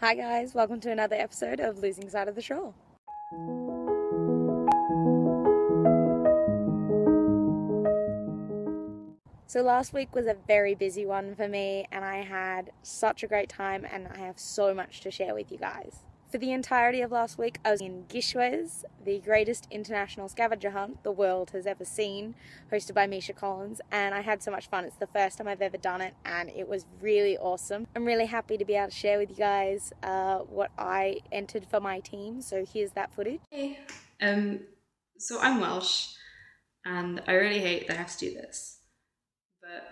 Hi, guys, welcome to another episode of Losing Sight of the Shore. So, last week was a very busy one for me, and I had such a great time, and I have so much to share with you guys. For the entirety of last week, I was in GISHWHES, the greatest international scavenger hunt the world has ever seen, hosted by Misha Collins, and I had so much fun. It's the first time I've ever done it, and it was really awesome. I'm really happy to be able to share with you guys uh, what I entered for my team, so here's that footage. Hey. Um, so I'm Welsh, and I really hate that I have to do this. But.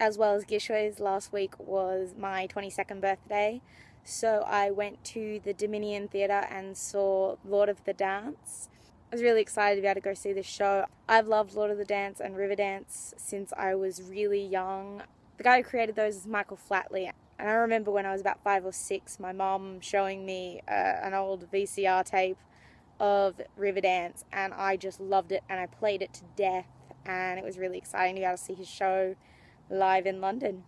As well as GISHWHES last week was my 22nd birthday. So I went to the Dominion Theatre and saw Lord of the Dance. I was really excited to be able to go see this show. I've loved Lord of the Dance and Riverdance since I was really young. The guy who created those is Michael Flatley. And I remember when I was about five or six, my mom showing me uh, an old VCR tape of Riverdance, and I just loved it and I played it to death. And it was really exciting to be able to see his show live in London.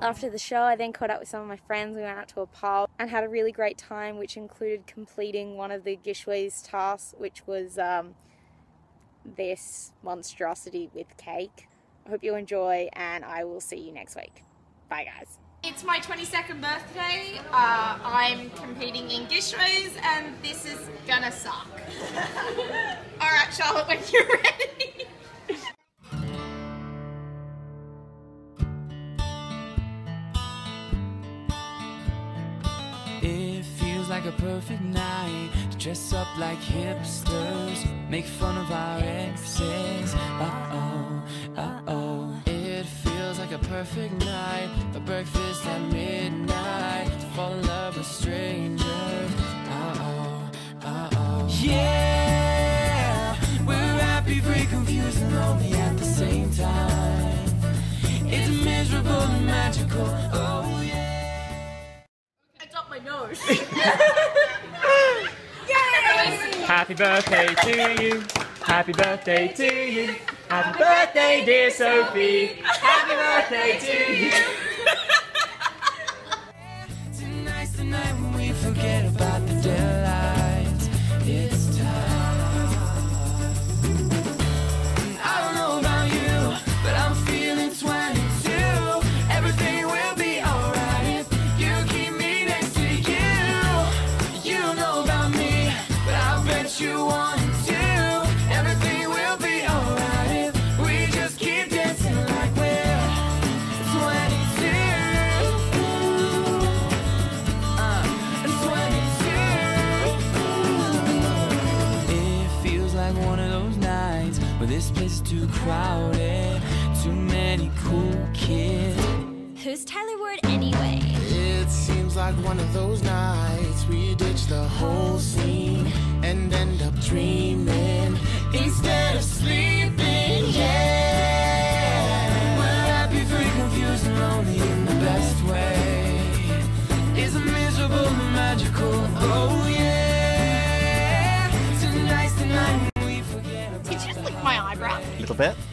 After the show, I then caught up with some of my friends. We went out to a pub and had a really great time, which included completing one of the GISHWHES tasks, which was um, this monstrosity with cake. I hope you enjoy, and I will see you next week. Bye, guys. It's my 22nd birthday. Uh, I'm competing in GISHWHES, and this is gonna suck. All right, Charlotte, when you're ready. Like a perfect night to dress up like hipsters, make fun of our exes. Uh oh, uh oh. It feels like a perfect night for breakfast at midnight to fall in love with strangers. Uh oh, uh oh. Yeah, Happy birthday to you. Happy birthday to you. Happy birthday, dear Sophie. Happy birthday to you. This place is too crowded, too many cool kids. Who's Tyler Ward anyway? It seems like one of those nights we ditch the whole scene and end up dreaming instead of sleeping. little bit.